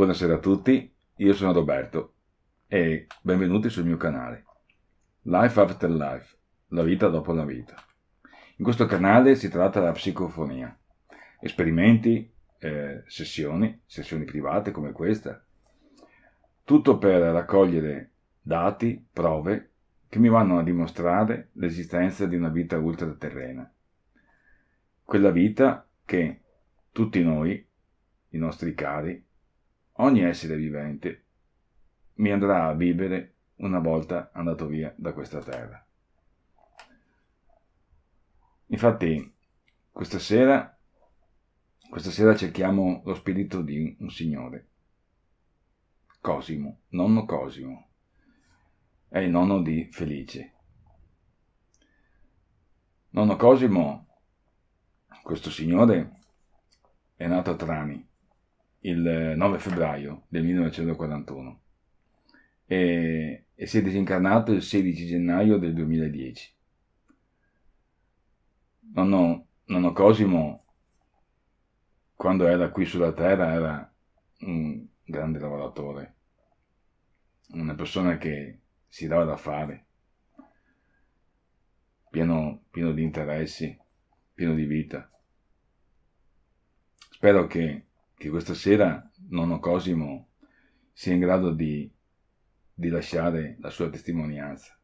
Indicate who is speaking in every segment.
Speaker 1: Buonasera a tutti, io sono Roberto e benvenuti sul mio canale Life After Life, la vita dopo la vita. In questo canale si tratta della psicofonia, esperimenti, eh, sessioni, sessioni private come questa, tutto per raccogliere dati, prove che mi vanno a dimostrare l'esistenza di una vita ultraterrena. Quella vita che tutti noi, i nostri cari, ogni essere vivente, mi andrà a vivere una volta andato via da questa terra. Infatti, questa sera, questa sera cerchiamo lo spirito di un signore, Cosimo, nonno Cosimo, è il nonno di Felice. Nonno Cosimo, questo signore, è nato a Trani il 9 febbraio del 1941 e, e si è disincarnato il 16 gennaio del 2010. Nonno, nonno Cosimo, quando era qui sulla Terra, era un grande lavoratore, una persona che si dava da fare, pieno, pieno di interessi, pieno di vita. Spero che, che questa sera nonno Cosimo sia in grado di, di lasciare la sua testimonianza.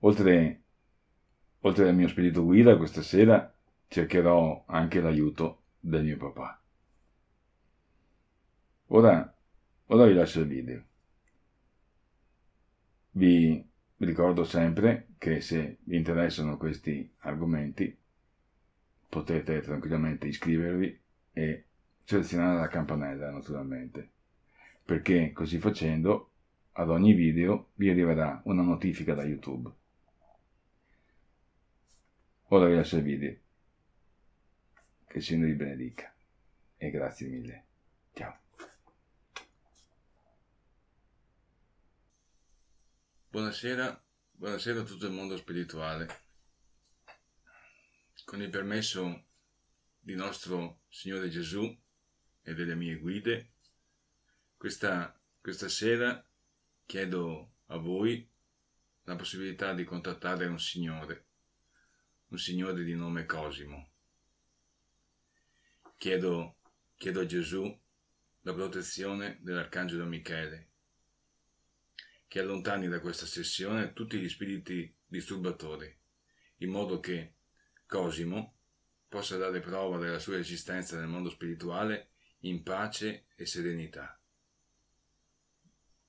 Speaker 1: Oltre, oltre al mio spirito guida, questa sera cercherò anche l'aiuto del mio papà. Ora, ora vi lascio il video. Vi ricordo sempre che se vi interessano questi argomenti potete tranquillamente iscrivervi e selezionare la campanella naturalmente, perché così facendo ad ogni video vi arriverà una notifica da YouTube. Ora vi lascio il video. Che il Signore vi benedica e grazie mille. Ciao.
Speaker 2: Buonasera, buonasera a tutto il mondo spirituale. Con il permesso di nostro Signore Gesù e delle mie guide, questa, questa sera chiedo a voi la possibilità di contattare un Signore, un Signore di nome Cosimo. Chiedo, chiedo a Gesù la protezione dell'Arcangelo Michele che allontani da questa sessione tutti gli spiriti disturbatori, in modo che Cosimo possa dare prova della sua esistenza nel mondo spirituale in pace e serenità.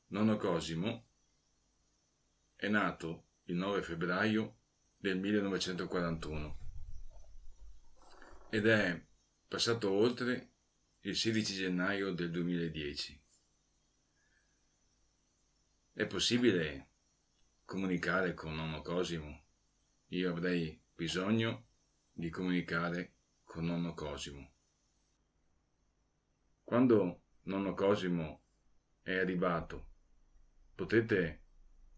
Speaker 2: Nonno Cosimo è nato il 9 febbraio del 1941 ed è passato oltre il 16 gennaio del 2010. È possibile comunicare con nonno Cosimo? Io avrei bisogno di comunicare con nonno Cosimo. Quando nonno Cosimo è arrivato, potete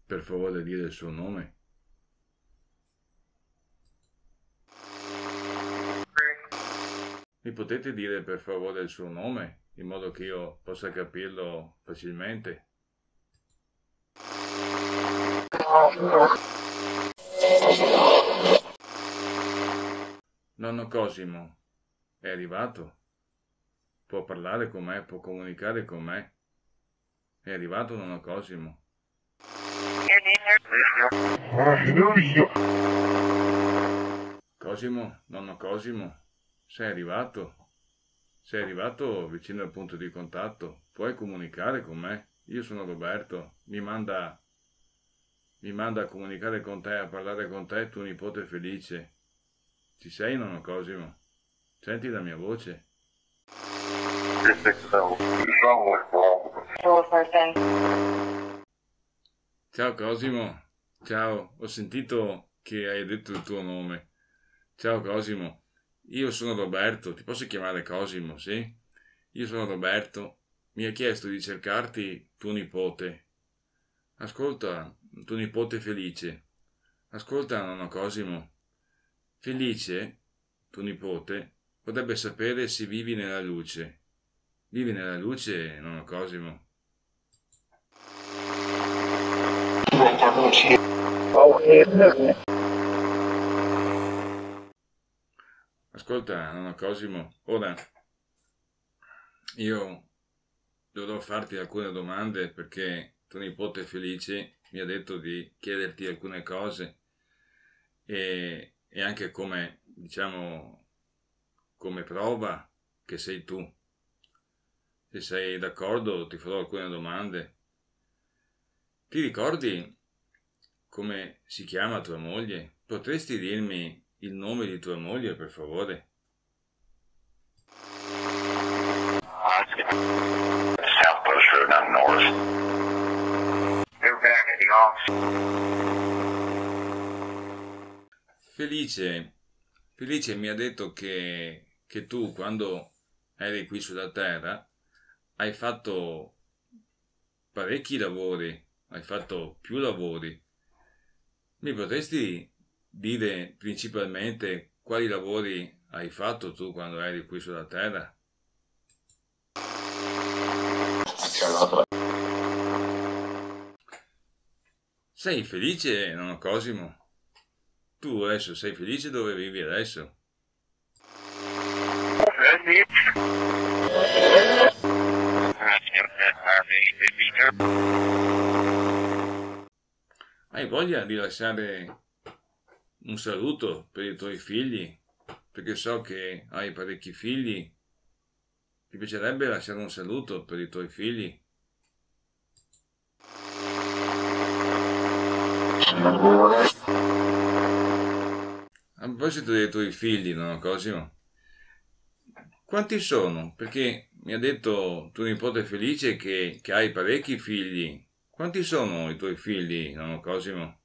Speaker 2: per favore dire il suo nome? Mi potete dire per favore il suo nome, in modo che io possa capirlo facilmente? Nonno Cosimo, è arrivato? Può parlare con me, può comunicare con me? È arrivato nonno Cosimo? Cosimo, nonno Cosimo, sei arrivato? Sei arrivato vicino al punto di contatto? Puoi comunicare con me? Io sono Roberto, mi manda mi manda a comunicare con te, a parlare con te, tuo nipote felice. Ci sei, nonno Cosimo? Senti la mia voce? Ciao Cosimo, ciao, ho sentito che hai detto il tuo nome. Ciao Cosimo, io sono Roberto, ti posso chiamare Cosimo, sì? Io sono Roberto, mi ha chiesto di cercarti tuo nipote. Ascolta, tuo nipote Felice. Ascolta, nonno Cosimo. Felice, tuo nipote, potrebbe sapere se vivi nella luce. Vivi nella luce, nonno Cosimo. Ascolta, nonno Cosimo, ora io dovrò farti alcune domande perché tuo nipote Felice mi ha detto di chiederti alcune cose e, e anche come, diciamo, come prova che sei tu. Se sei d'accordo ti farò alcune domande. Ti ricordi come si chiama tua moglie? Potresti dirmi il nome di tua moglie, per favore?
Speaker 3: South Post Road, not north. They're back at the office.
Speaker 2: Felice, Felice mi ha detto che, che tu quando eri qui sulla Terra hai fatto parecchi lavori, hai fatto più lavori. Mi potresti dire principalmente quali lavori hai fatto tu quando eri qui sulla Terra? Sei felice, nonno Cosimo? Tu adesso sei felice dove vivi adesso? Hai voglia di lasciare un saluto per i tuoi figli? Perché so che hai parecchi figli. Ti piacerebbe lasciare un saluto per i tuoi figli? A proposito dei tuoi figli, no, Cosimo? Quanti sono? Perché mi ha detto tuo nipote Felice che, che hai parecchi figli. Quanti sono i tuoi figli, nonno Cosimo?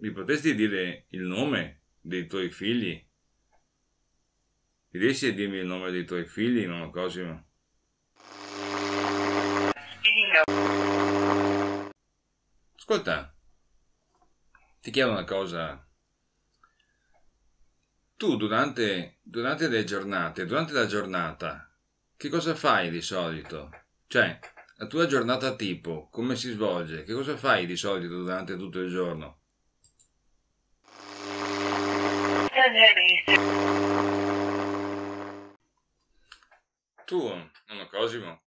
Speaker 2: Mi potresti dire il nome dei tuoi figli? Riesci a dirmi il nome dei tuoi figli, nonno Cosimo? Ascolta, ti chiedo una cosa. Tu durante, durante le giornate, durante la giornata, che cosa fai di solito? Cioè, la tua giornata tipo, come si svolge? Che cosa fai di solito durante tutto il giorno? Tu, nonno Cosimo,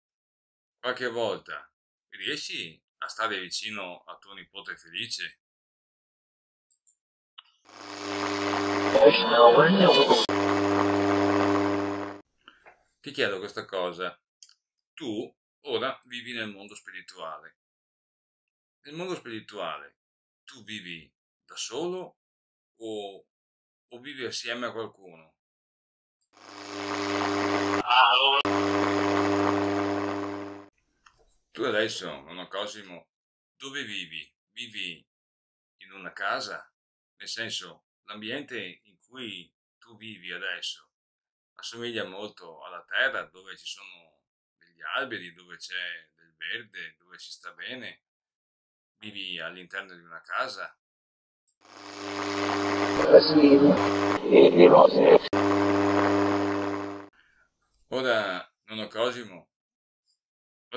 Speaker 2: qualche volta riesci a stare vicino a tuo nipote felice? Ti chiedo questa cosa. Tu ora vivi nel mondo spirituale. Nel mondo spirituale tu vivi da solo o, o vivi assieme a qualcuno? Tu adesso, nonno Cosimo, dove vivi? Vivi in una casa? Nel senso, l'ambiente in cui tu vivi adesso assomiglia molto alla terra dove ci sono degli alberi, dove c'è del verde, dove si sta bene. Vivi all'interno di una casa? Ora, nonno Cosimo,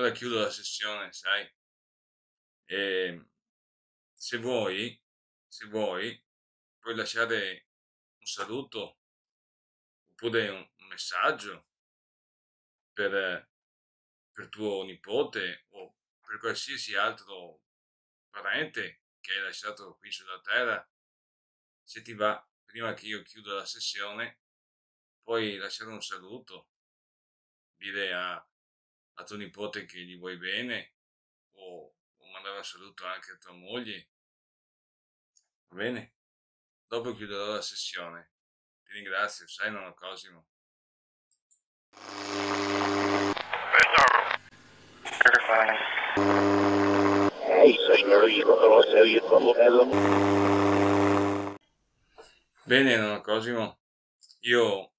Speaker 2: ora chiudo la sessione, sai? E se vuoi, se vuoi, puoi lasciare un saluto oppure un, un messaggio per, per tuo nipote o per qualsiasi altro parente che hai lasciato qui sulla terra. Se ti va, prima che io chiuda la sessione, puoi lasciare un saluto, dire a, a tuo nipote che gli vuoi bene o, o mandare un saluto anche a tua moglie. Va bene? Dopo chiuderò la sessione. Ti ringrazio, sai nonno Cosimo. Bene, nonno Cosimo. Io,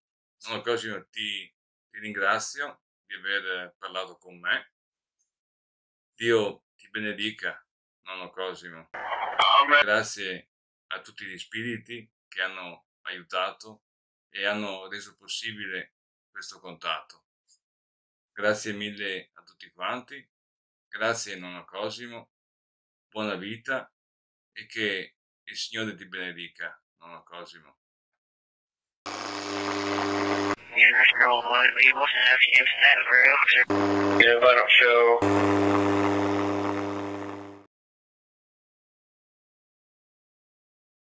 Speaker 2: nonno Cosimo, ti, ti ringrazio di aver parlato con me. Dio ti benedica, nonno Cosimo. Grazie a tutti gli spiriti che hanno aiutato e hanno reso possibile questo contatto. Grazie mille a tutti quanti, grazie nonno Cosimo, buona vita e che il Signore ti benedica, nonno Cosimo.
Speaker 3: Your scroll, we will have you set rooms. If I don't show